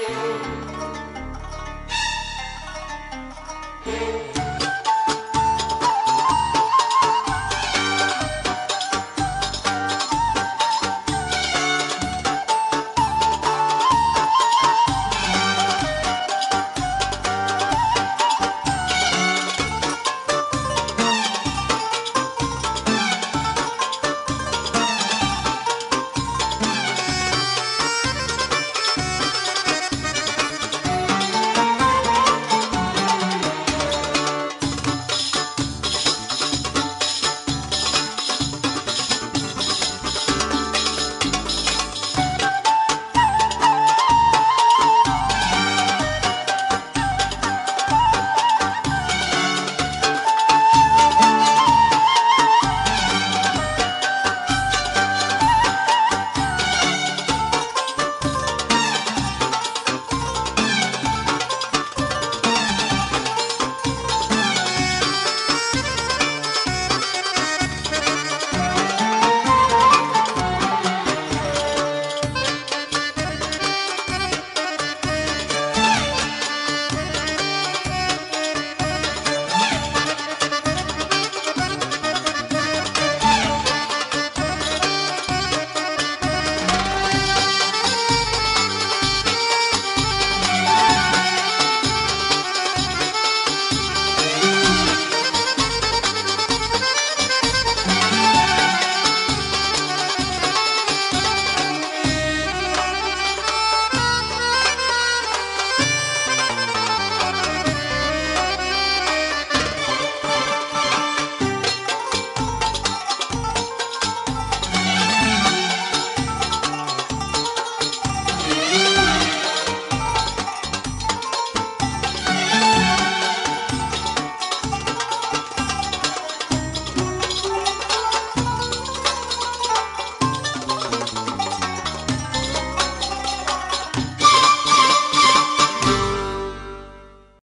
eu